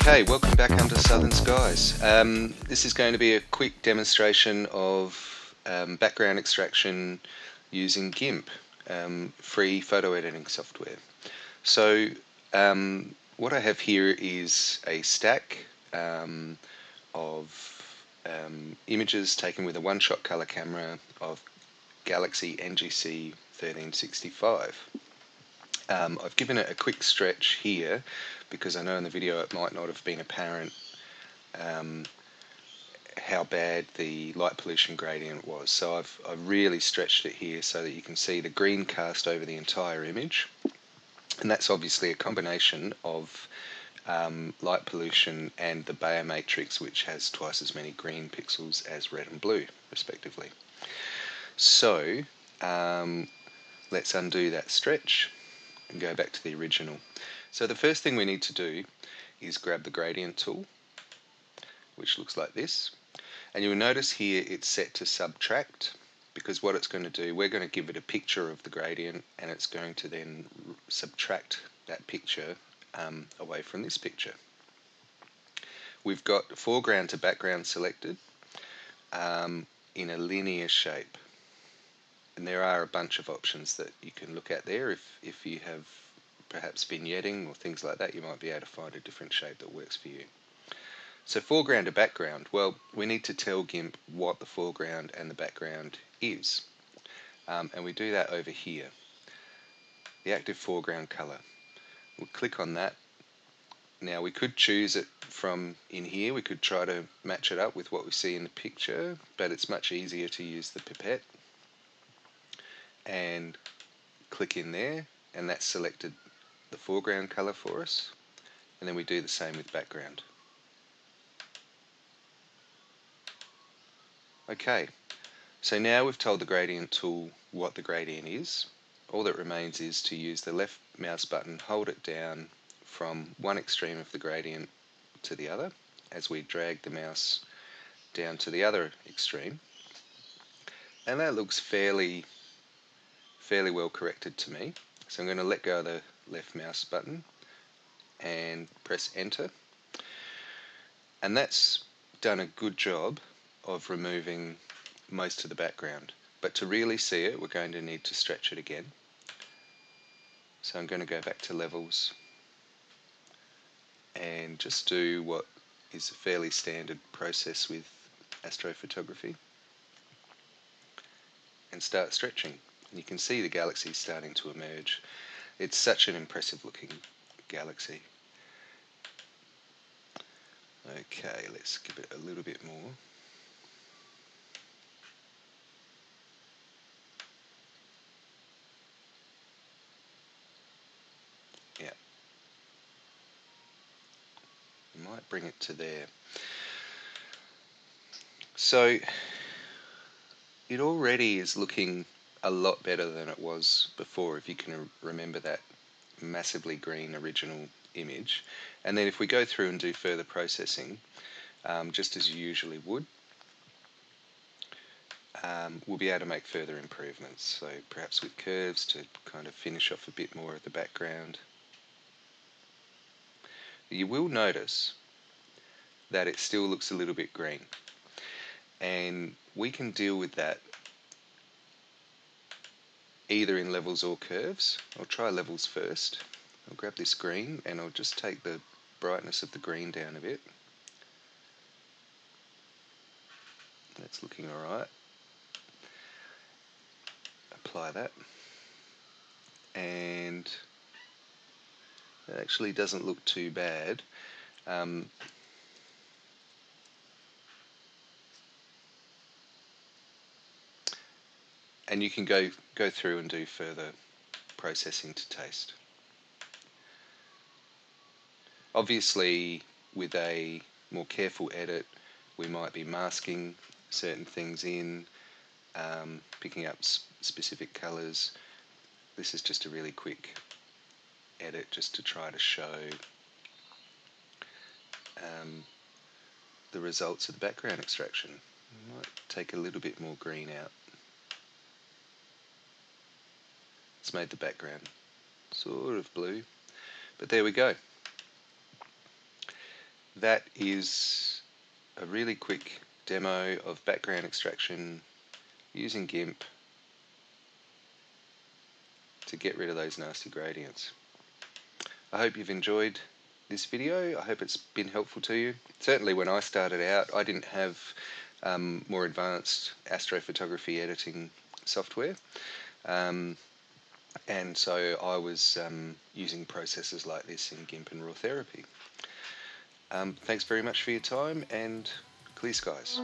Okay, welcome back under Southern Skies. Um, this is going to be a quick demonstration of um, background extraction using GIMP, um, free photo editing software. So um, what I have here is a stack um, of um, images taken with a one-shot color camera of Galaxy NGC 1365. Um, I've given it a quick stretch here because I know in the video it might not have been apparent um, how bad the light pollution gradient was. So I've, I've really stretched it here so that you can see the green cast over the entire image. And that's obviously a combination of um, light pollution and the Bayer matrix which has twice as many green pixels as red and blue respectively. So um, let's undo that stretch and go back to the original. So the first thing we need to do is grab the gradient tool, which looks like this. And you'll notice here it's set to subtract because what it's going to do, we're going to give it a picture of the gradient and it's going to then subtract that picture um, away from this picture. We've got foreground to background selected um, in a linear shape and there are a bunch of options that you can look at there if, if you have perhaps vignetting or things like that you might be able to find a different shape that works for you. So foreground to background, well we need to tell GIMP what the foreground and the background is um, and we do that over here. The active foreground color. We'll click on that. Now we could choose it from in here, we could try to match it up with what we see in the picture but it's much easier to use the pipette and click in there and that's selected the foreground color for us and then we do the same with background. Okay, so now we've told the gradient tool what the gradient is. All that remains is to use the left mouse button, hold it down from one extreme of the gradient to the other as we drag the mouse down to the other extreme. And that looks fairly fairly well corrected to me. So I'm going to let go of the left mouse button and press enter. And that's done a good job of removing most of the background. But to really see it, we're going to need to stretch it again. So I'm going to go back to levels and just do what is a fairly standard process with astrophotography and start stretching. You can see the galaxy starting to emerge. It's such an impressive looking galaxy. Okay, let's give it a little bit more. Yeah. Might bring it to there. So, it already is looking a lot better than it was before, if you can remember that massively green original image. And then if we go through and do further processing, um, just as you usually would, um, we'll be able to make further improvements. So perhaps with curves to kind of finish off a bit more of the background. You will notice that it still looks a little bit green. And we can deal with that either in levels or curves. I'll try levels first. I'll grab this green and I'll just take the brightness of the green down a bit. That's looking alright. Apply that. And it actually doesn't look too bad. Um, and you can go go through and do further processing to taste. Obviously, with a more careful edit, we might be masking certain things in, um, picking up specific colors. This is just a really quick edit just to try to show um, the results of the background extraction. might take a little bit more green out. It's made the background sort of blue, but there we go. that is a really quick demo of background extraction using GIMP to get rid of those nasty gradients. I hope you've enjoyed this video. I hope it's been helpful to you. Certainly when I started out I didn't have um, more advanced astrophotography editing software. Um, and so I was um, using processes like this in GIMP and RawTherapee. Um, thanks very much for your time and clear skies.